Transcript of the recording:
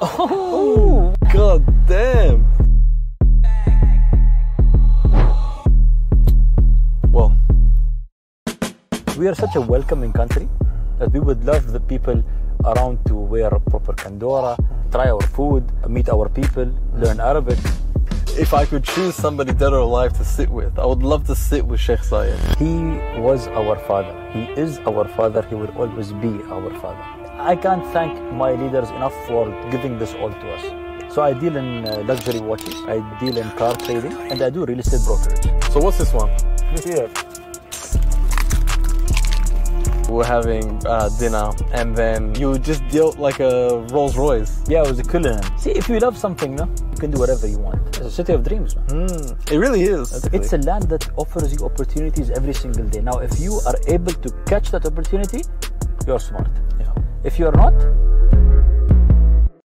Oh. oh, god damn. Well, We are such a welcoming country that we would love the people around to wear proper kandora, try our food, meet our people, learn Arabic. If I could choose somebody dead or alive to sit with, I would love to sit with Sheikh Zayed. He was our father. He is our father. He will always be our father. I can't thank my leaders enough for giving this all to us. So I deal in uh, luxury watches, I deal in car trading, and I do real estate brokerage. So what's this one? Here. We're having uh, dinner, and then you just dealt like a Rolls Royce. Yeah, it was a Cullinan. See, if you love something, no, you can do whatever you want. It's a city of dreams, man. It really is. It's a land that offers you opportunities every single day. Now, if you are able to catch that opportunity, you're smart. Yeah. If you're not,